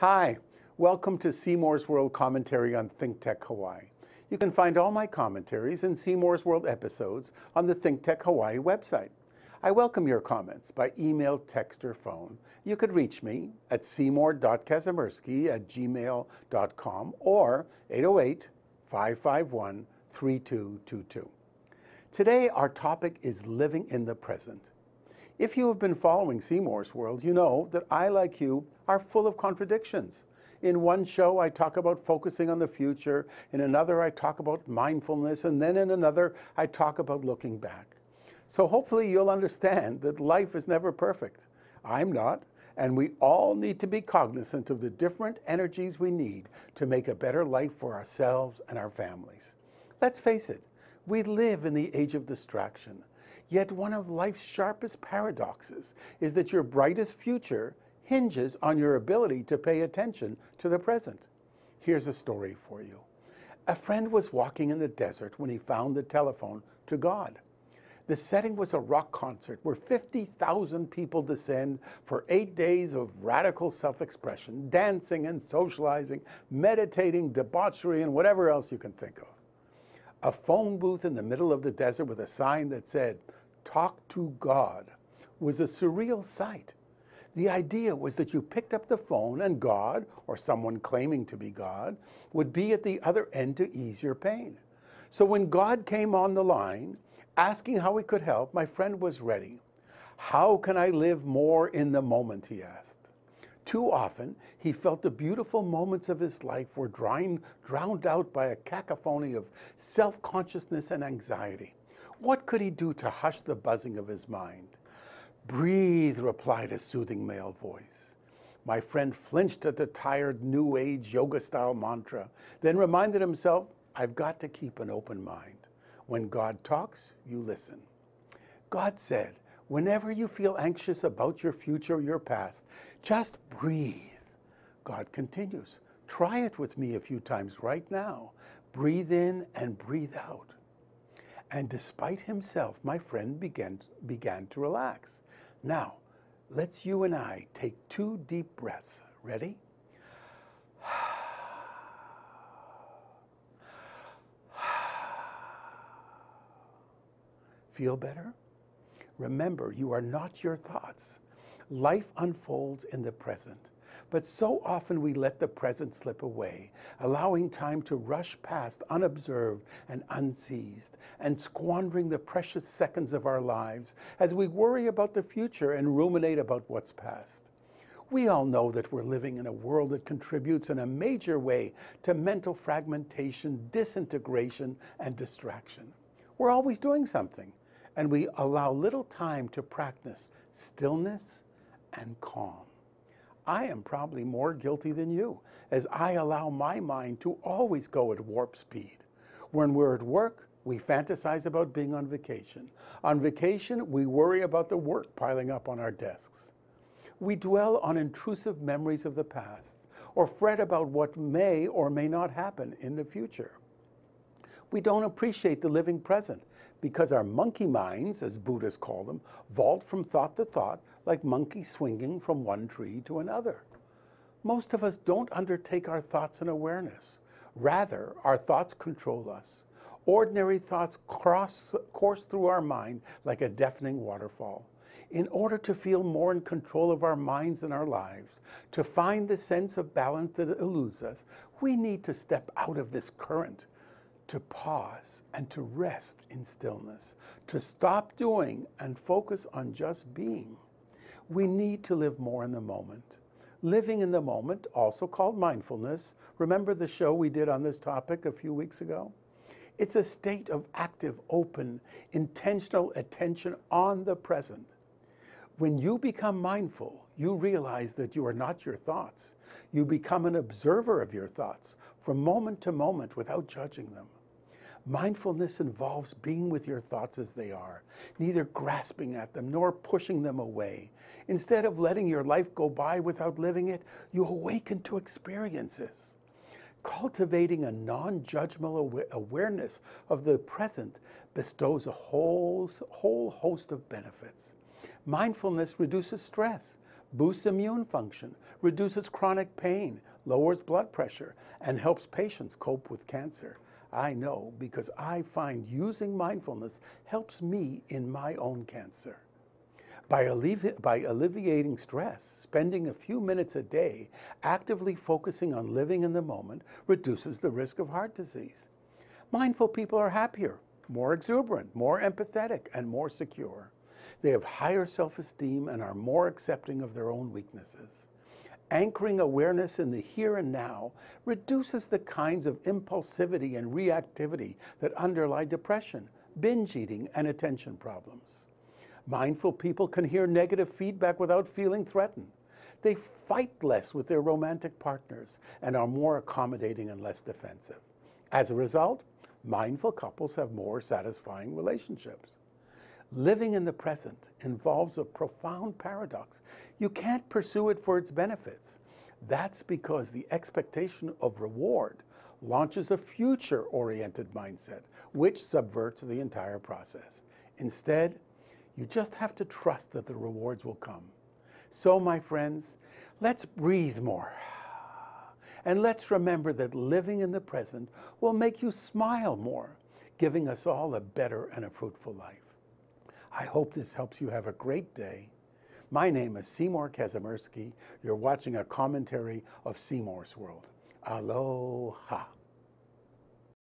Hi, welcome to Seymour's World Commentary on ThinkTech Hawaii. You can find all my commentaries and Seymour's World episodes on the ThinkTech Hawaii website. I welcome your comments by email, text, or phone. You could reach me at seymour.kazimirski at gmail.com or 808 551 3222. Today, our topic is living in the present. If you have been following Seymour's World, you know that I, like you, are full of contradictions. In one show, I talk about focusing on the future. In another, I talk about mindfulness. And then in another, I talk about looking back. So hopefully you'll understand that life is never perfect. I'm not, and we all need to be cognizant of the different energies we need to make a better life for ourselves and our families. Let's face it, we live in the age of distraction. Yet one of life's sharpest paradoxes is that your brightest future hinges on your ability to pay attention to the present. Here's a story for you. A friend was walking in the desert when he found the telephone to God. The setting was a rock concert where 50,000 people descend for eight days of radical self expression, dancing and socializing, meditating, debauchery, and whatever else you can think of. A phone booth in the middle of the desert with a sign that said, Talk to God, was a surreal sight. The idea was that you picked up the phone and God, or someone claiming to be God, would be at the other end to ease your pain. So when God came on the line, Asking how he could help, my friend was ready. How can I live more in the moment, he asked. Too often, he felt the beautiful moments of his life were drowned out by a cacophony of self consciousness and anxiety. What could he do to hush the buzzing of his mind? Breathe, replied a soothing male voice. My friend flinched at the tired New Age yoga style mantra, then reminded himself, I've got to keep an open mind. When God talks, you listen. God said, whenever you feel anxious about your future or your past, just breathe. God continues, try it with me a few times right now. Breathe in and breathe out. And despite himself, my friend began, began to relax. Now, let's you and I take two deep breaths. Ready? Feel better? Remember, you are not your thoughts. Life unfolds in the present. But so often we let the present slip away, allowing time to rush past unobserved and unseized, and squandering the precious seconds of our lives as we worry about the future and ruminate about what's past. We all know that we're living in a world that contributes in a major way to mental fragmentation, disintegration, and distraction. We're always doing something and we allow little time to practice stillness and calm. I am probably more guilty than you, as I allow my mind to always go at warp speed. When we're at work, we fantasize about being on vacation. On vacation, we worry about the work piling up on our desks. We dwell on intrusive memories of the past or fret about what may or may not happen in the future. We don't appreciate the living present because our monkey minds, as Buddhists call them, vault from thought to thought like monkeys swinging from one tree to another. Most of us don't undertake our thoughts in awareness. Rather, our thoughts control us. Ordinary thoughts cross, course through our mind like a deafening waterfall. In order to feel more in control of our minds and our lives, to find the sense of balance that eludes us, we need to step out of this current to pause and to rest in stillness, to stop doing and focus on just being. We need to live more in the moment. Living in the moment, also called mindfulness, remember the show we did on this topic a few weeks ago? It's a state of active, open, intentional attention on the present. When you become mindful, you realize that you are not your thoughts. You become an observer of your thoughts from moment to moment without judging them. Mindfulness involves being with your thoughts as they are, neither grasping at them nor pushing them away. Instead of letting your life go by without living it, you awaken to experiences. Cultivating a non judgmental awareness of the present bestows a whole, whole host of benefits. Mindfulness reduces stress boosts immune function, reduces chronic pain, lowers blood pressure, and helps patients cope with cancer. I know because I find using mindfulness helps me in my own cancer. By, allevi- by, alleviating stress, spending a few minutes a day actively focusing on living in the moment reduces the risk of heart disease. Mindful people are happier, more exuberant, more empathetic, and more secure. They have higher self esteem and are more accepting of their own weaknesses. Anchoring awareness in the here and now reduces the kinds of impulsivity and reactivity that underlie depression, binge eating, and attention problems. Mindful people can hear negative feedback without feeling threatened. They fight less with their romantic partners and are more accommodating and less defensive. As a result, mindful couples have more satisfying relationships. Living in the present involves a profound paradox. You can't pursue it for its benefits. That's because the expectation of reward launches a future oriented mindset, which subverts the entire process. Instead, you just have to trust that the rewards will come. So, my friends, let's breathe more. And let's remember that living in the present will make you smile more, giving us all a better and a fruitful life. I hope this helps you have a great day. My name is Seymour Kazimirski. You're watching a commentary of Seymour's World. Aloha.